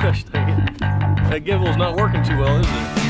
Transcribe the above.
Gosh dang it. That gimbal's not working too well, is it?